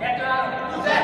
Nem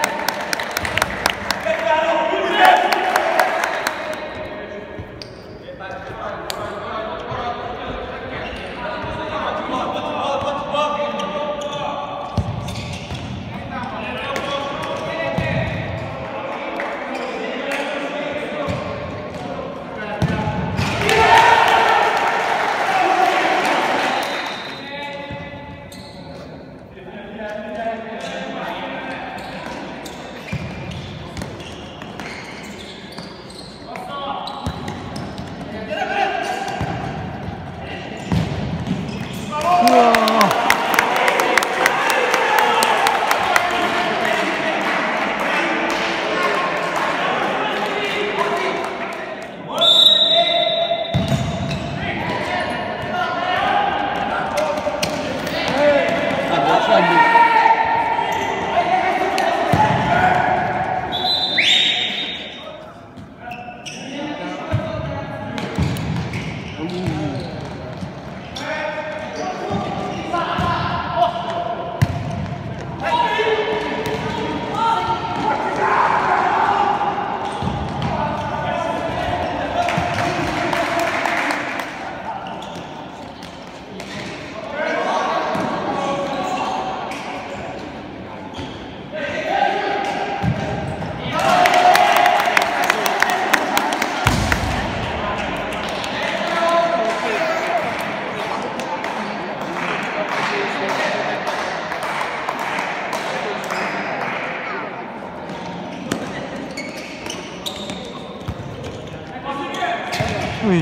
Új.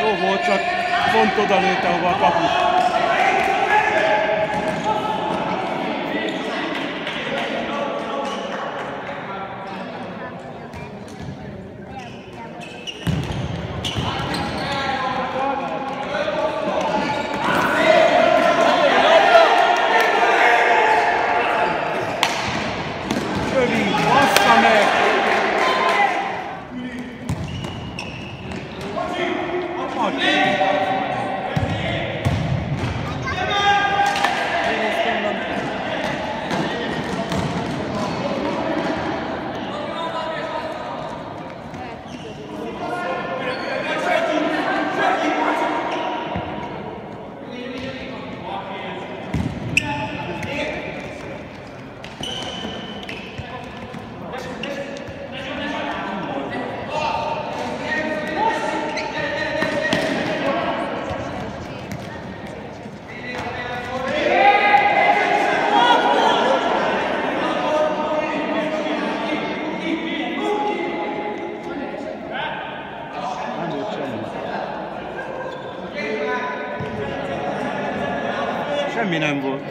Jó volt, csak pont oda lőtte, ahova a kapu. Kövi, bassza meg! Nem volt semmi. Semmi nem volt.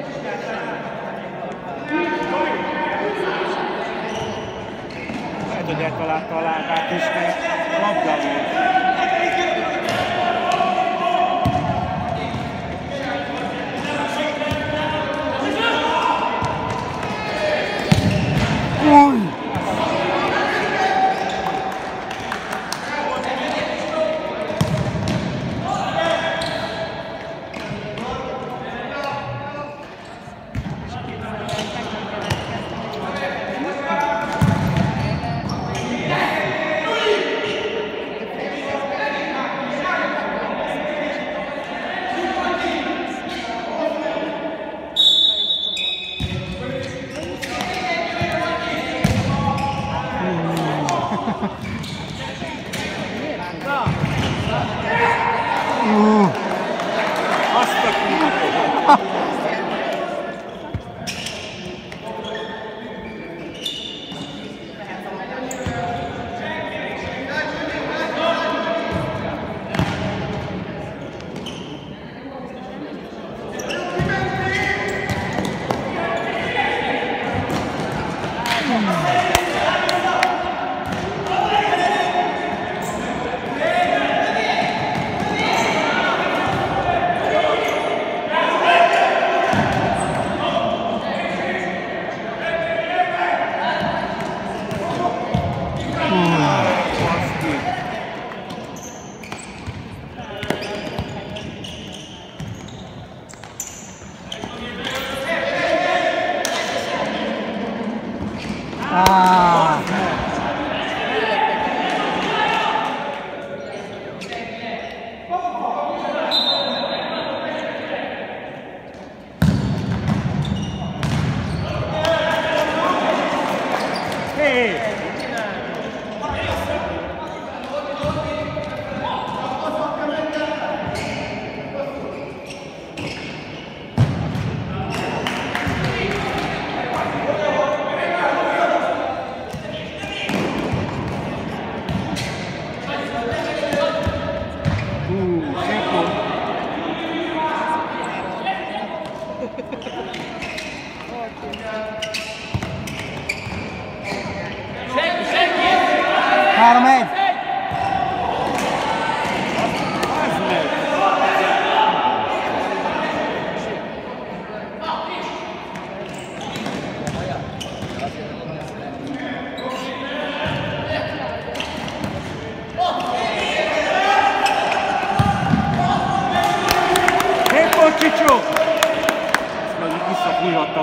Lehet, hogy eltalálta a lábát is, mert labda volt. Oh.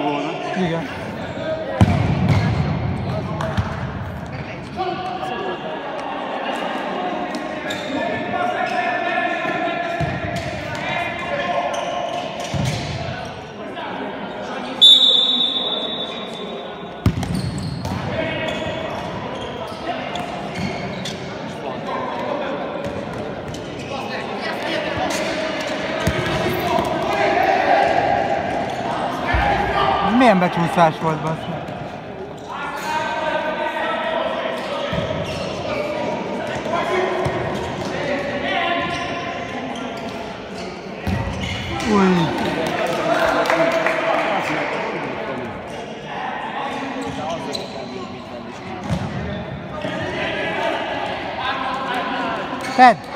bom, né? Obrigado. milyen becsúszás volt, basszus? Új. Fed.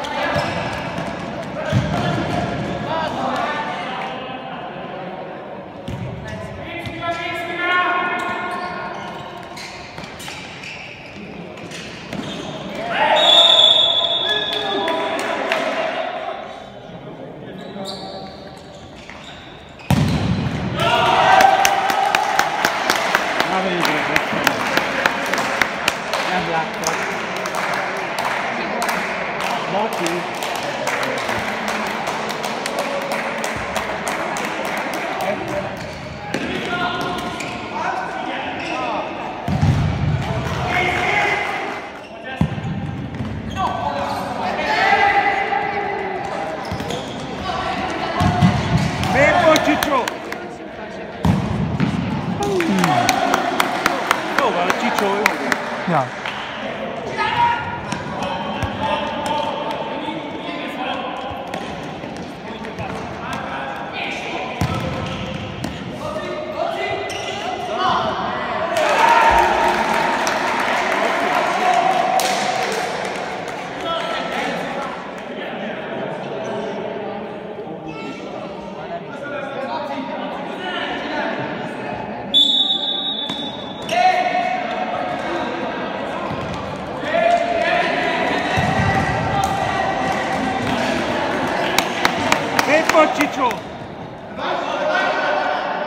Szabad Csicsó!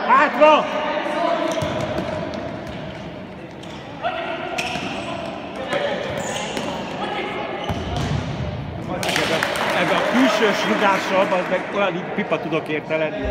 Hátra! Ebben a külsős rugással, az meg olyan pipa tudok érte lenni.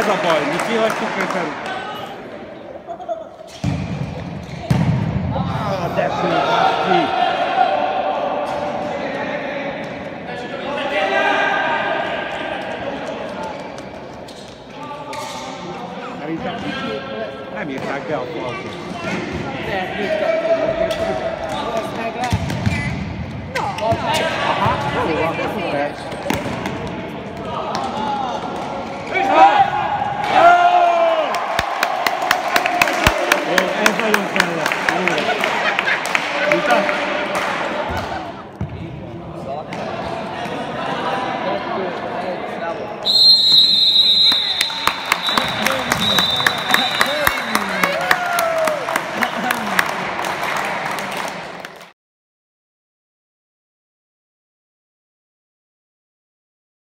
Essa pode. De que eu acho?